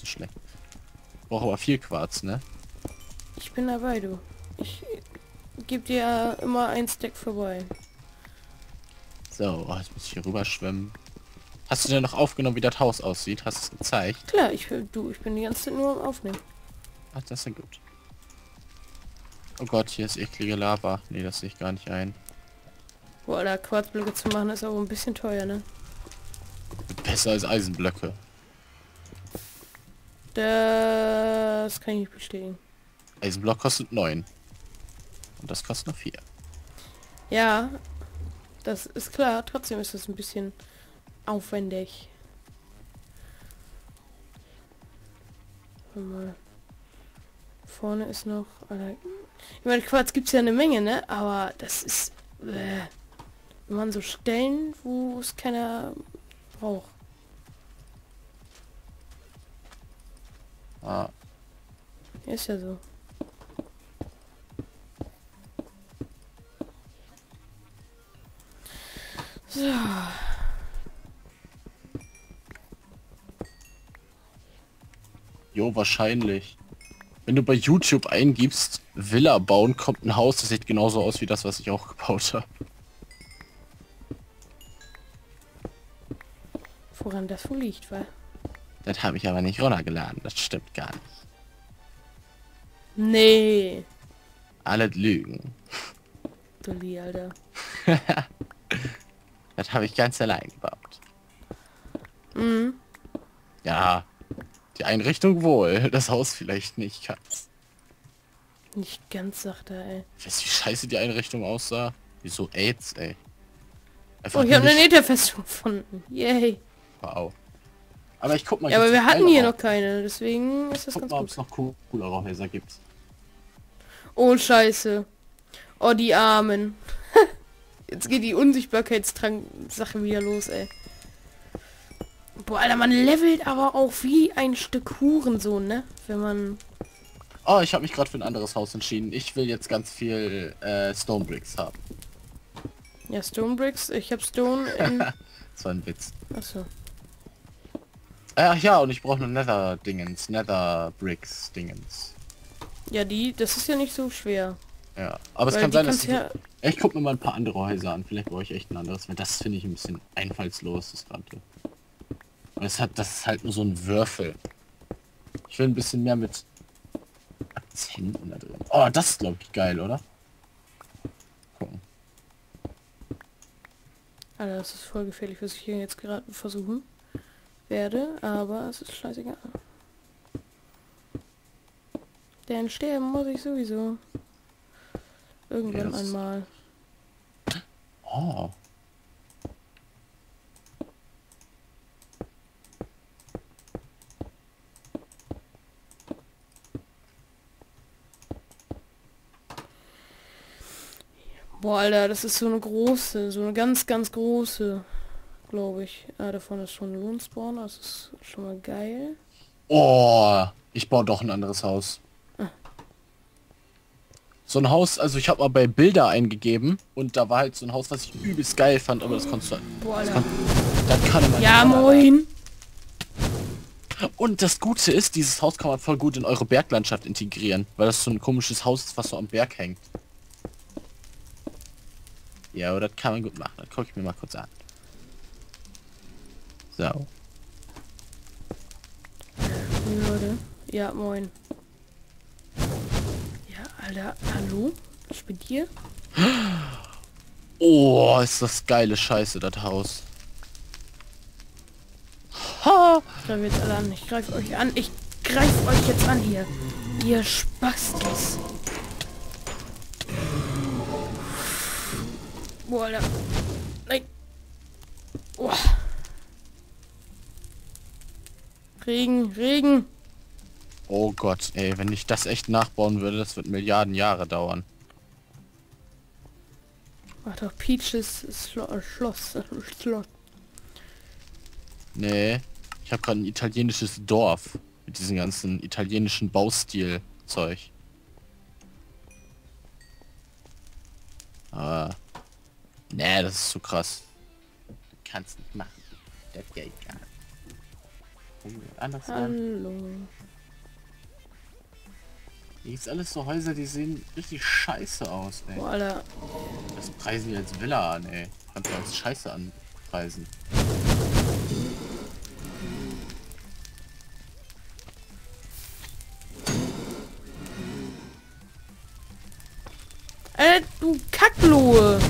so schlecht. Brauche aber viel Quarz, ne? Ich bin dabei, du. Ich gebe dir immer ein Stack vorbei. So, oh, jetzt muss ich hier rüber schwimmen. Hast du denn noch aufgenommen, wie das Haus aussieht? Hast du es gezeigt? Klar, ich du, ich bin die ganze Zeit nur am Aufnehmen. Ach, das ist ja gut. Oh Gott, hier ist eklige Lava. Nee, das sehe ich gar nicht ein. Boah, da Quarzblöcke zu machen ist aber ein bisschen teuer, ne? Besser als Eisenblöcke. Das kann ich nicht bestätigen. Eisenblock kostet 9. Und das kostet nur 4. Ja, das ist klar. Trotzdem ist es ein bisschen aufwendig. Mal. Vorne ist noch... Ich meine, Quarz gibt es ja eine Menge, ne? Aber das ist... Äh, wenn man so Stellen, wo es keiner braucht. Ist ja so. So. Jo, wahrscheinlich. Wenn du bei YouTube eingibst, Villa bauen, kommt ein Haus, das sieht genauso aus wie das, was ich auch gebaut habe. Woran das wohl liegt, weil... Das habe ich aber nicht runtergeladen, das stimmt gar nicht. Nee. Alle lügen. Dulli, Alter. das habe ich ganz allein gebaut. Mhm. Ja, die Einrichtung wohl, das Haus vielleicht nicht, Katz. Nicht ganz, sagt er, ey. Weißt du, wie scheiße die Einrichtung aussah? Wieso AIDS, ey? Einfach oh, ich habe eine nicht- Netherfestung gefunden. Yay. Wow. Aber ich guck mal. Ja, aber wir hatten hier noch keine, deswegen ist das Guck ganz mal, ob es noch cool- coolere Häuser gibt. Oh, scheiße. Oh, die Armen. Jetzt geht die Unsichtbarkeitstrank-Sache wieder los, ey. Boah, Alter, man levelt aber auch wie ein Stück Hurensohn, ne? Wenn man... Oh, ich habe mich gerade für ein anderes Haus entschieden. Ich will jetzt ganz viel äh, Stone Bricks haben. Ja, Stone Bricks. Ich habe Stone in... Das war ein Witz. Achso. Ach ja, und ich brauche nur Nether Dingens, Nether Bricks Dingens. Ja, die... Das ist ja nicht so schwer. Ja, aber es Weil kann die sein, dass ja... ich guck mir mal ein paar andere Häuser an. Vielleicht brauche ich echt ein anderes, weil das finde ich ein bisschen einfallslos das Ganze. Und es hat, das ist halt nur so ein Würfel. Ich will ein bisschen mehr mit Akzenten da drin. Oh, das ist glaube ich geil, oder? Gucken. Alter, das ist voll gefährlich, was ich hier jetzt gerade versuchen werde, aber es ist scheißegal. Denn sterben muss ich sowieso. Irgendwann Yes. einmal. Oh. Boah, Alter, das ist so eine große, so eine ganz, ganz große, glaube ich. Ah, davon ist schon ein Lohnspawn, das ist schon mal geil. Oh, ich baue doch ein anderes Haus. So ein Haus, also ich habe mal bei Bilder eingegeben und da war halt so ein Haus, was ich übelst geil fand, aber das konntest du halt. Boah, Das kann, das kann man Ja, moin. Und das Gute ist, dieses Haus kann man voll gut in eure Berglandschaft integrieren, weil das so ein komisches Haus ist, was so am Berg hängt. Ja, aber das kann man gut machen. Das gucke ich mir mal kurz an. So. Leute. Ja, moin. Ja, Alter, hallo? Was mit dir? Oh, ist das geile Scheiße, das Haus. Ha! Ich greife jetzt alle an. Ich greife euch an. Ich greife euch jetzt an hier. Ihr Spastis. Boah, Alter. Nein. Boah. Regen, Regen. Oh Gott, ey, wenn ich das echt nachbauen würde, das wird Milliarden Jahre dauern. Ach doch, Peaches Schlo Schloss. Schloss. Nee, ich habe gerade ein italienisches Dorf mit diesem ganzen italienischen Baustil-Zeug. Aber, nee, das ist zu krass. Kannst nicht machen. Das geht gar nicht. Anders Hallo. Hier ist alles so Häuser, die sehen richtig scheiße aus, ey. Boah, Alter. Das preisen die als Villa an, ey. Kannst du als Scheiße anpreisen. Alter, du Kacklohe.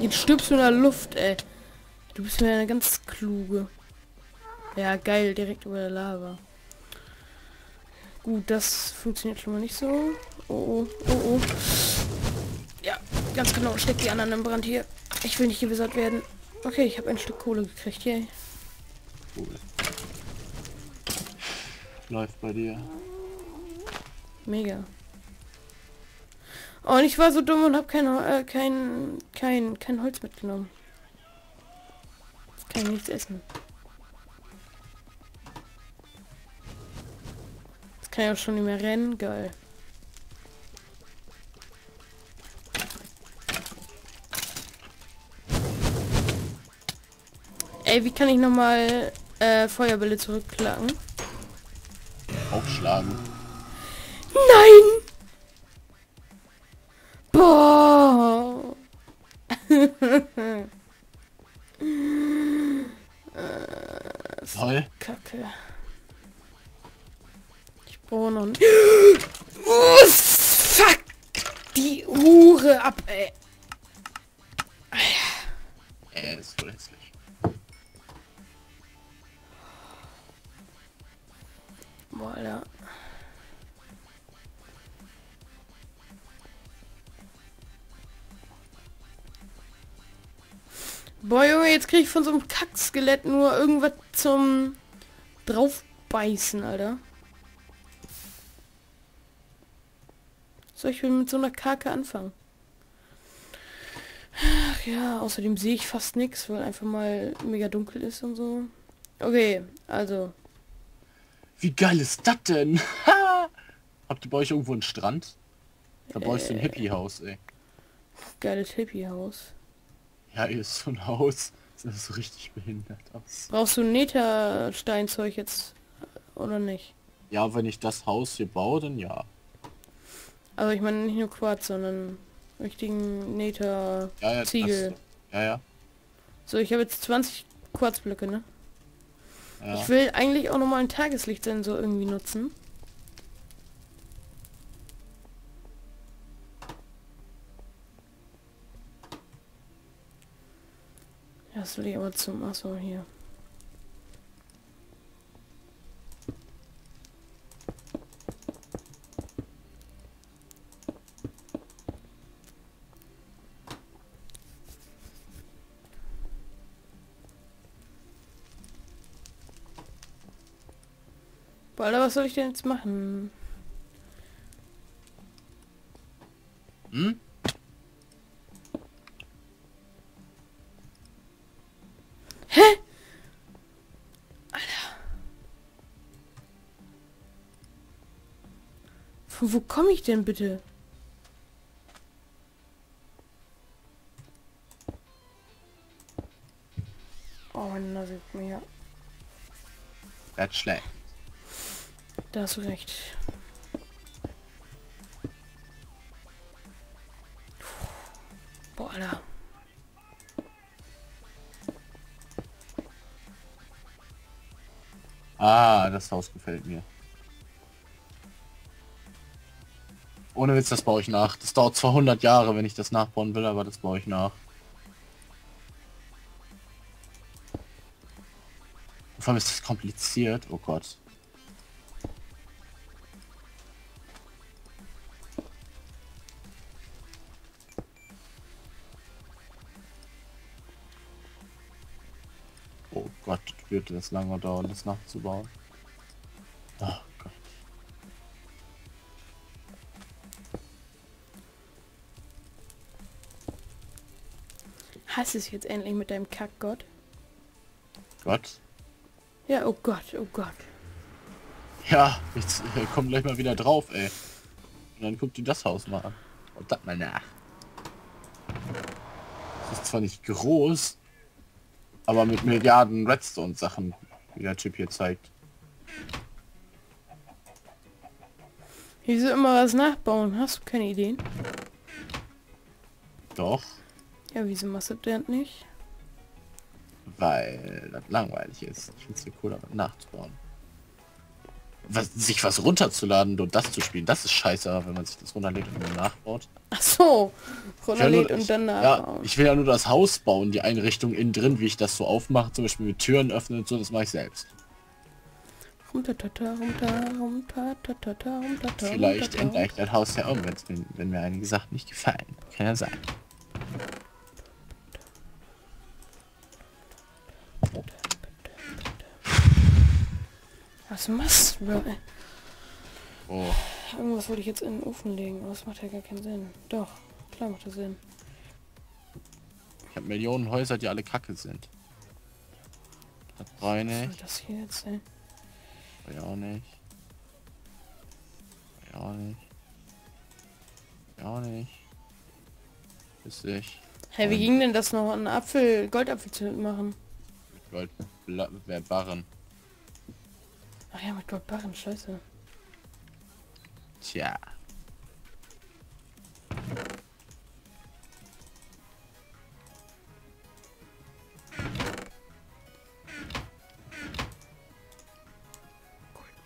Jetzt stirbst du in der Luft, ey. Du bist mir eine ganz kluge. Ja, geil, direkt über der Lava. Gut, das funktioniert schon mal nicht so. Oh, oh, oh, oh. Ja, ganz genau. Steckt die anderen im Brand hier. Ich will nicht gewissert werden. Okay, ich habe ein Stück Kohle gekriegt. Yay. Cool. Läuft bei dir. Mega. Oh, und ich war so dumm und habe kein, äh, kein, kein, kein Holz mitgenommen. Kann ich nichts essen. Kann auch schon nicht mehr rennen. Geil. Ey, wie kann ich nochmal äh, Feuerbälle zurückklacken? Aufschlagen. Nein! Boah! Toll. Kacke. Noch nicht. Oh, fuck! Die Hure ab, ey. Er ist voll hässlich. Boah, Alter. Boah, Junge, jetzt krieg ich von so einem Kackskelett nur irgendwas zum draufbeißen, Alter. Soll ich mit so einer Kacke anfangen? Ach ja, außerdem sehe ich fast nichts, weil einfach mal mega dunkel ist und so. Okay, also Wie geil ist das denn? Ha! Habt ihr bei euch irgendwo einen Strand? Da bei euch so ein Hippie-Haus, ey. geiles Hippie-Haus. Ja, hier ist so ein Haus. Das ist so richtig behindert aus. Brauchst du Nether-Steinzeug jetzt oder nicht? Ja, wenn ich das Haus hier baue, dann ja. Also ich meine nicht nur Quarz, sondern richtigen Nether Ja, ja, Ziegel. das- ja, ja. So, ich habe jetzt 20 Quarzblöcke, ne? ja. Ich will eigentlich auch nochmal einen Tageslichtsensor irgendwie nutzen. Ja, Das will ich aber zum... Achso, hier. Alter, was soll ich denn jetzt machen? Hm? Hä? Alter. Von wo komme ich denn bitte? Oh, Nase juckt mir. Das ist schlecht. Da hast du recht. Boah, Alter. Ah, das Haus gefällt mir. Ohne Witz, das baue ich nach. Das dauert zwar 100 Jahre, wenn ich das nachbauen will, aber das baue ich nach. Vor allem ist das kompliziert. Oh Gott. Wird das lange dauern, das nachzubauen. Oh Gott. Hast es jetzt endlich mit deinem Kackgott? Gott. Ja, oh Gott, oh Gott. Ja, jetzt äh, komm gleich mal wieder drauf, ey. Und dann guckt ihr das Haus mal an. Und das mal nach. Das ist zwar nicht groß, aber mit Milliarden Redstone-Sachen wie der Typ hier zeigt. Wieso immer was nachbauen? Hast du keine Ideen? Doch, Ja, wieso machst du das nicht? weil das langweilig ist. Ich finde es cool, damit nachzubauen. Was, sich was runterzuladen und das zu spielen, das ist scheiße, wenn man sich das runterlädt und dann nachbaut. Ach so. Runterlädt nur- und dann Ja, nachbauen. ich will ja nur das Haus bauen, die Einrichtung innen drin, wie ich das so aufmache, zum Beispiel mit Türen öffnen und so, das mache ich selbst. Vielleicht ändere ich das Haus ja wenn's mir- wenn mir einige Sachen nicht gefallen. Kann ja sein. Was machst du, Bro? Oh, Irgendwas wollte ich jetzt in den Ofen legen, aber das macht ja gar keinen Sinn. Doch, klar macht das Sinn. ich habe Millionen Häuser, die alle kacke sind. Das brauche ich Was soll nicht. das hier jetzt sein? Brauche ich auch nicht. Brauche ich auch nicht. Brauch ich auch nicht. Bis ich. Hey, wie ging denn das noch, einen Apfel, Goldapfel zu machen? Gold, Barren. Ach ja, mit Goldbarren, scheiße. Tja.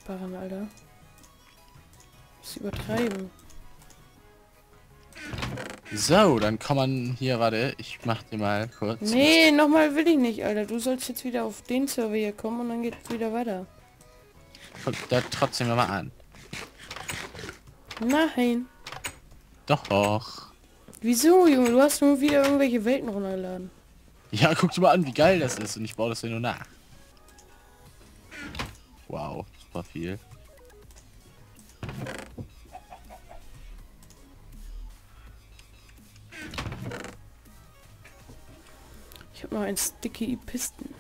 Barren, Alter. Das übertreiben. So, dann kann man hier, warte, ich mach dir mal kurz. Nee, nochmal will ich nicht, Alter. Du sollst jetzt wieder auf den Server hier kommen und dann geht's wieder weiter. Guck da trotzdem mal an. Nein. Doch. Wieso, Junge? Du hast nur wieder irgendwelche Welten runtergeladen. Ja, guck dir mal an, wie geil das ist und ich baue das hier nur nach. Wow, super viel. Ich habe noch ein Sticky Pisten.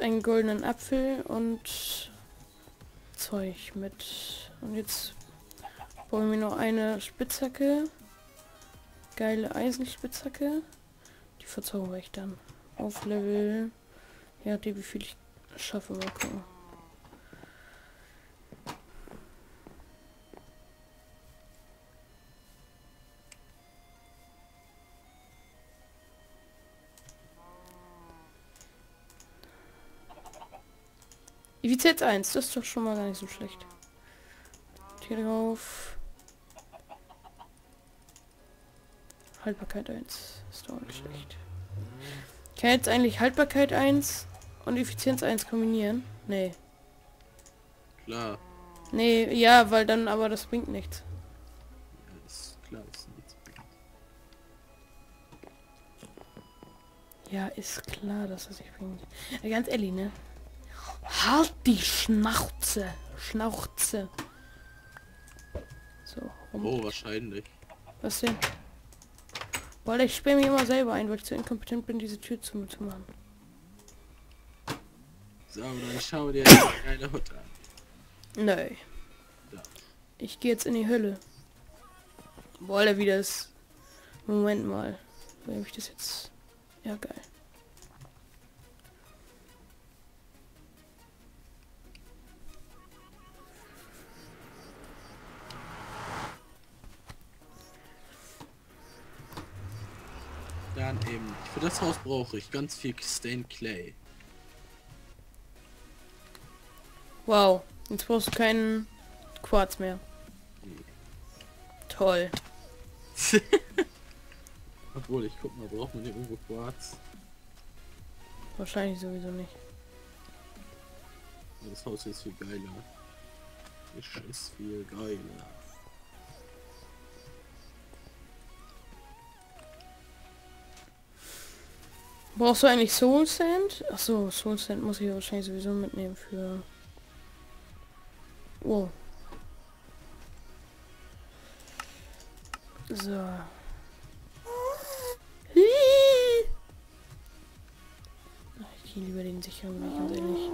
Einen goldenen Apfel und Zeug mit. Und jetzt brauchen wir noch eine Spitzhacke. Geile Eisenspitzhacke. Die verzauber ich dann. Auf Level. Ja, die wie viel ich schaffe. Mal gucken. Effizienz 1, das ist doch schon mal gar nicht so schlecht. Hier drauf. Haltbarkeit 1, ist doch nicht schlecht. Kann jetzt eigentlich Haltbarkeit 1 und Effizienz 1 kombinieren? Nee. Klar. Nee, ja, weil dann aber das bringt nichts. Ist klar, ist nichts. Ja, ist klar, dass das nicht bringt. Ja, ganz ehrlich, ne? Halt die Schnauze. Schnauze. So, rum. Oh, wahrscheinlich. Was denn? Weil ich sperre mich immer selber ein, weil ich zu inkompetent bin, diese Tür zu, zu machen. So, dann schau dir geile Hut an. Nö. Ja. Ich gehe jetzt in die Hölle. Boah, Alter, wie das... Moment mal. Wo habe ich das jetzt... Ja, geil. Eben. Für das Haus brauche ich ganz viel Stained Clay. Wow. Jetzt brauchst du keinen Quarz mehr. Toll. Obwohl, ich guck mal, braucht man hier irgendwo Quarz? Wahrscheinlich sowieso nicht. Das Haus ist viel geiler. Ist viel geiler. Brauchst du eigentlich Soul Sand? Ach so, Soul Sand muss ich wahrscheinlich sowieso mitnehmen für... Wow. So. Ich gehe lieber den sicheren, ganz ehrlich.